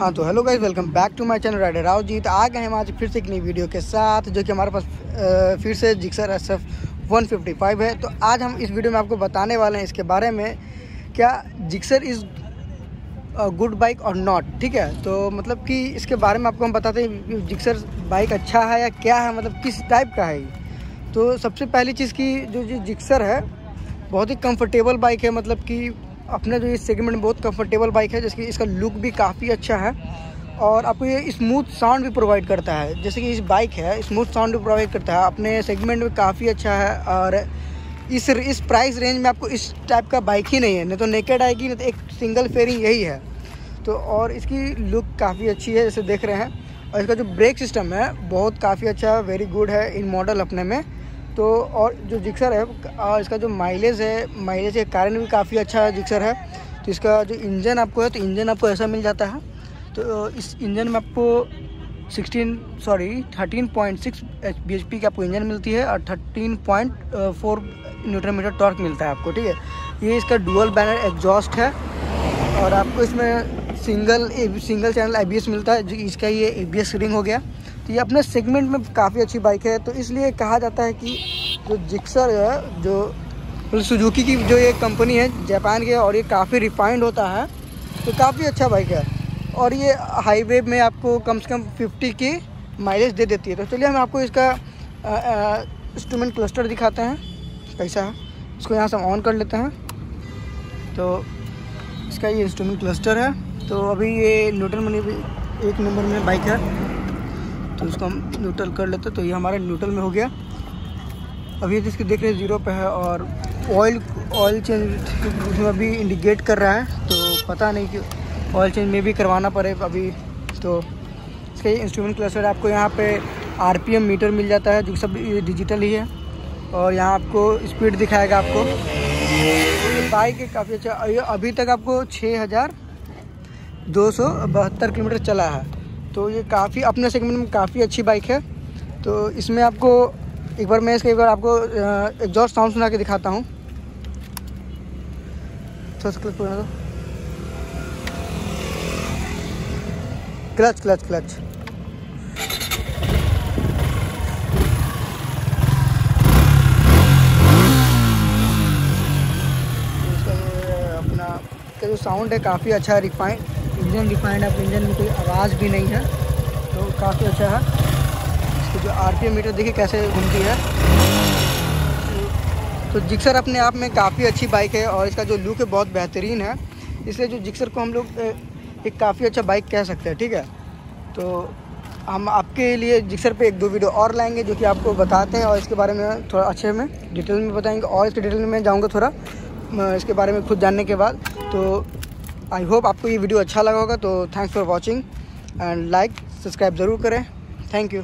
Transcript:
हाँ तो hello guys welcome back to my channel rider Rao ji तो आ गए हम आज फिर से एक नई वीडियो के साथ, जो कि हमारे पास फिर से Gixxer S F one fifty five है। तो आज हम इस वीडियो में आपको बताने वाले हैं इसके बारे में, क्या Gixxer is good bike or not ठीक है? तो मतलब कि इसके बारे में आपको हम बताते हैं जिक्सर बाइक अच्छा है या क्या है मतलब किस टाइप का है तो सबसे पहली चीज़ की जो जो जिक्सर है, बहुत ही कंफर्टेबल बाइक है मतलब कि अपने जो इस सेगमेंट में बहुत कंफर्टेबल बाइक है, जिसकी इसका लुक भी काफ़ी अच्छा है और आपको ये स्मूथ साउंड भी प्रोवाइड करता है। जैसे कि इस बाइक है स्मूथ साउंड भी प्रोवाइड करता है। अपने सेगमेंट में काफ़ी अच्छा है और इस इस प्राइस रेंज में आपको इस टाइप का बाइक ही नहीं है। नहीं तो नेकेड आएगी नहीं तो एक सिंगल फेयरिंग यही है। तो और इसकी लुक काफ़ी अच्छी है, जैसे देख रहे हैं। और इसका जो ब्रेक सिस्टम है, बहुत काफ़ी अच्छा है वेरी गुड है इन मॉडल अपने में। तो और जो जिक्सर है और इसका जो माइलेज है माइलेज के कारण भी काफ़ी अच्छा जिक्सर है। तो इसका जो इंजन आपको है तो इंजन आपको ऐसा मिल जाता है। तो इस इंजन में आपको 16 sorry 13.6 H B H P की आपको इंजन मिलती है और 13.4 न्यूटन मीटर टॉर्क मिलता है आपको, ठीक है? ये इसका डुअल बैनर एग्जॉस्ट है और आपको इसमें सिंगल सिंगल चैनल आई मिलता है, जो इसका ये एबीएस रिंग हो गया। तो ये अपने सेगमेंट में काफ़ी अच्छी बाइक है। तो इसलिए कहा जाता है कि जो जिक्सर है, जो सुजुकी की जो ये कंपनी है जापान की और ये काफ़ी रिफाइंड होता है तो काफ़ी अच्छा बाइक है। और ये हाईवे में आपको कम से कम 50 की माइलेज दे देती है। तो चलिए हम आपको इसका इंस्ट्रूमेंट क्लस्टर दिखाते हैं। कैसा है? इसको यहाँ से ऑन कर लेते हैं। तो इसका ये इंस्ट्रूमेंट क्लस्टर है। तो अभी ये न्यूट्रल मनी एक नंबर में बाइक है। तो इसको हम न्यूट्रल कर लेते तो ये हमारे न्यूट्रल में हो गया। अभी जिसकी देख रहे ज़ीरो पे है और ऑयल ऑयल चेंज उसमें अभी इंडिकेट कर रहा है तो पता नहीं कि ऑयल चेंज में भी करवाना पड़े अभी। तो इसका इंस्ट्रूमेंट क्लस्टर आपको यहाँ पे आरपीएम मीटर मिल जाता है, जो सब डिजिटल ही है। और यहाँ आपको स्पीड दिखाएगा आपको। ये बाइक काफ़ी अच्छा अभी तक आपको छः हज़ार दो सौ बहत्तर किलोमीटर चला है। तो ये काफ़ी, अपने सेगमेंट में काफ़ी अच्छी बाइक है। तो इसमें आपको, एक बार मैं इसका, एक बार आपको एग्जॉस्ट साउंड सुना के दिखाता हूँ। क्लच क्लच क्लच क्लच अपना, इसका जो साउंड है काफ़ी अच्छा है रिफाइंड इंजन रिफाइंड है इंजन में कोई आवाज़ भी नहीं है। तो काफ़ी अच्छा है। इसकी जो आर मीटर, देखिए कैसे घूमती है। तो जिक्सर अपने आप में काफ़ी अच्छी बाइक है और इसका जो लुक है बहुत बेहतरीन है। इसलिए जो जिक्सर को हम लोग एक काफ़ी अच्छा बाइक कह सकते हैं, ठीक है? तो हम आपके लिए जिक्सर पे एक दो वीडियो और लाएँगे जो कि आपको बताते हैं और इसके बारे में थोड़ा अच्छे में डिटेल में बताएँगे और इसके डिटेल में मैं जाऊँगा थोड़ा इसके बारे में खुद जानने के बाद। तो आई होप आपको ये वीडियो अच्छा लगा होगा तो thanks for watching and like subscribe ज़रूर करें। Thank you